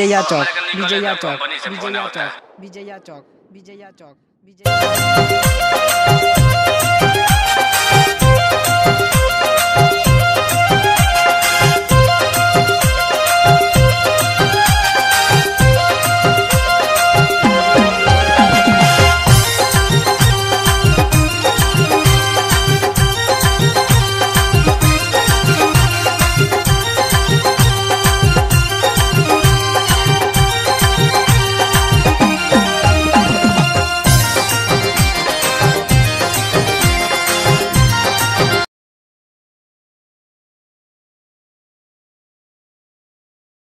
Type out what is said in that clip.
Bijaya Chowk, Bijaya Chowk, Bijaya Chowk, Bijaya Chowk, Bijaya Chowk, Vijaya Chowk.